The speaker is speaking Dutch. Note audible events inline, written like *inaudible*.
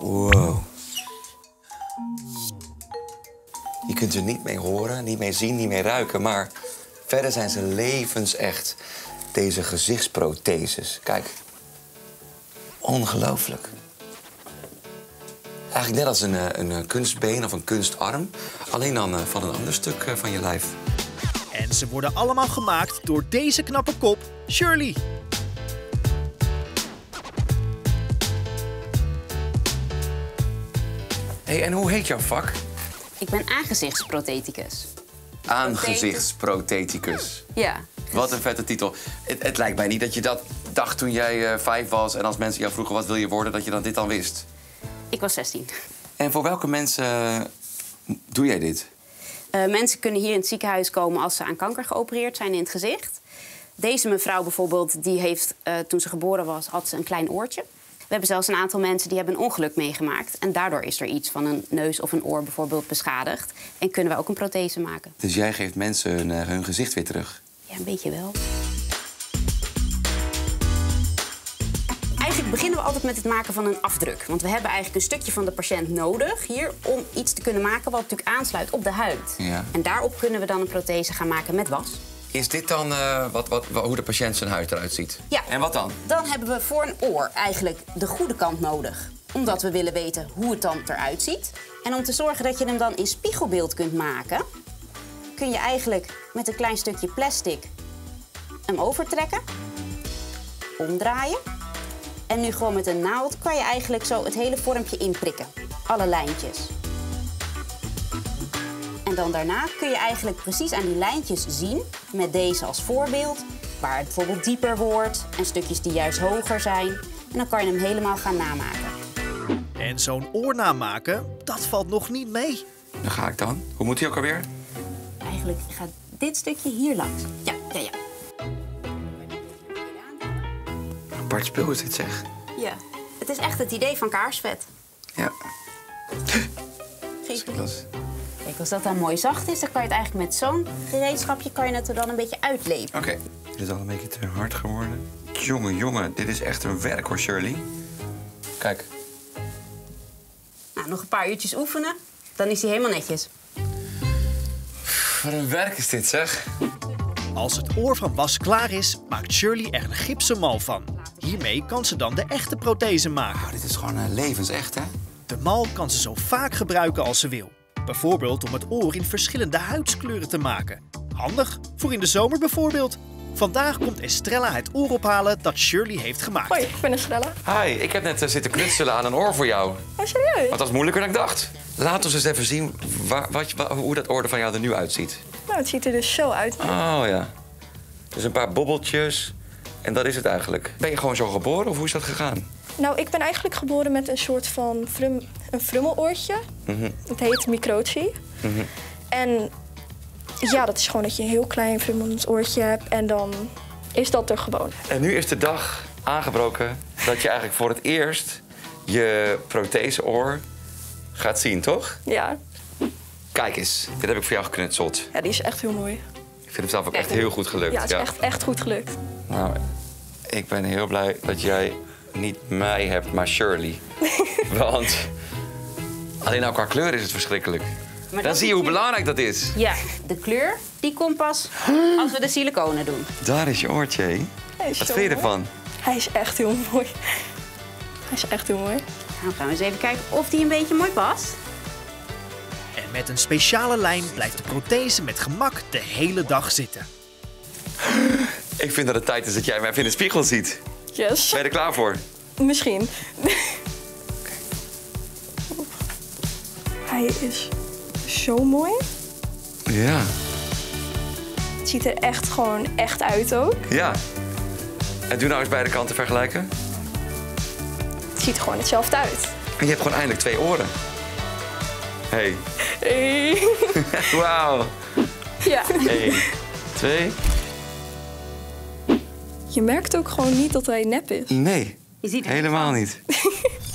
Wow. Je kunt er niet mee horen, niet mee zien, niet mee ruiken, maar verder zijn ze levensecht. Deze gezichtsprotheses. Kijk. Ongelooflijk. Eigenlijk net als een, eh, een eh, kunstbeen of een kunstarm, alleen dan eh, van een ander stuk van je lijf. En ze worden allemaal gemaakt door deze knappe kop, Shirley. Hey, en hoe heet jouw vak? Ik ben aangezichtsprotheticus. Aangezichtsprotheticus. Ja. Wat een vette titel. Het, het lijkt mij niet dat je dat dacht toen jij eh, vijf was... en als mensen jou vroegen wat wil je worden, dat je dan dit dan wist. Ik was 16. En voor welke mensen eh, doe jij dit? Eh, mensen kunnen hier in het ziekenhuis komen als ze aan kanker geopereerd zijn in het gezicht. Deze mevrouw bijvoorbeeld, die heeft eh, toen ze geboren was, had ze een klein oortje. We hebben zelfs een aantal mensen die hebben een ongeluk meegemaakt. En daardoor is er iets van een neus of een oor bijvoorbeeld beschadigd. En kunnen we ook een prothese maken. Dus jij geeft mensen hun, eh, hun gezicht weer terug. Ja, een beetje wel. Eigenlijk beginnen we altijd met het maken van een afdruk. Want we hebben eigenlijk een stukje van de patiënt nodig hier om iets te kunnen maken wat natuurlijk aansluit op de huid. Ja. En daarop kunnen we dan een prothese gaan maken met was. Is dit dan eh, wat, wat, wa- hoe de patiënt zijn huid eruit ziet? Ja. En wat dan? Dan hebben we voor een oor eigenlijk de goede kant nodig. Omdat we willen weten hoe het dan eruit ziet. En om te zorgen dat je hem dan in spiegelbeeld kunt maken... kun je eigenlijk met een klein stukje plastic hem overtrekken. Omdraaien. En nu gewoon met een naald kan je eigenlijk zo het hele vormpje inprikken. Alle lijntjes. Dan daarna kun je eigenlijk precies aan die lijntjes zien, met deze als voorbeeld, waar het bijvoorbeeld dieper wordt en stukjes die juist hoger zijn. En dan kan je hem helemaal gaan namaken. En zo'n oor namaken, dat valt nog niet mee. Dan ga ik dan. Hoe moet hij ook alweer? Eigenlijk gaat dit stukje hier langs. Ja, ja, ja. Apart spul is dit zeg. Ja. Het is echt het idee van kaarsvet. Ja. Dat. Kijk, als dat dan mooi zacht is, dan kan je het eigenlijk met zo'n gereedschapje kan je het er dan een beetje uitlepen. Oké. Dit is al een beetje te hard geworden. Jongen, jongen, dit is echt een werk hoor, Shirley. Kijk. Nou, nog een paar uurtjes oefenen, dan is hij helemaal netjes. Wat een werk is dit, zeg. Als het oor van was klaar is, maakt Shirley er een gipsen mal van. Hiermee kan ze dan de echte prothese maken. Oh, dit is gewoon uh, levensecht, hè? De mal kan ze zo vaak gebruiken als ze wil. Bijvoorbeeld om het oor in verschillende huidskleuren te maken. Handig voor in de zomer bijvoorbeeld. Vandaag komt Estrella het oor ophalen dat Shirley heeft gemaakt. Hoi, ik ben Estrella. Hi, ik heb net eh, zitten knutselen aan een oor voor jou. Oh, serieus? Maar dat is moeilijker dan ik dacht. Laat ons eens even zien waar, wat, wa- hoe dat oor er van jou er nu uitziet. Nou, het ziet er dus zo uit. Oh ja. Dus een paar bobbeltjes. En dat is het eigenlijk. Ben je gewoon zo geboren of hoe is dat gegaan? Nou, ik ben eigenlijk geboren met een soort van frum, een frummeloortje. Het heet microtie. En ja, dat is gewoon dat je een heel klein frummelend oortje hebt. En dan is dat er gewoon. En nu is de dag aangebroken dat je eigenlijk voor het eerst je protheseoor gaat zien, toch? Ja. Kijk eens, dit heb ik voor jou geknutseld. ja, die is echt heel mooi. Ik vind hem zelf ook echt heel goed gelukt. Ja, het is Echt, echt goed gelukt. Nou, ik ben heel blij dat jij niet mij hebt, maar Shirley. *laughs* Want alleen al qua kleur is het verschrikkelijk. Maar Dan zie je hoe belangrijk dat is. Ja, de kleur die komt pas als we de siliconen doen. Daar is je oortje. hè? Hij is Wat zo vind je mooi. ervan? Hij is echt heel mooi. Hij is echt heel mooi. Nou gaan we eens even kijken of die een beetje mooi past. En met een speciale lijn blijft de prothese met gemak de hele dag zitten. Ik vind dat het tijd is dat jij mij even in de spiegel ziet. Yes. Ben je er klaar voor? Misschien. Hij is zo mooi. Ja. Het ziet er echt gewoon echt uit ook. Ja. En doe nou eens beide kanten vergelijken. Het ziet er gewoon hetzelfde uit. En je hebt gewoon eindelijk twee oren. Hey. Hey. *laughs* Wauw. Ja. Eén, twee. Je merkt ook gewoon niet dat hij nep is. Nee, Je ziet het helemaal niet. *laughs*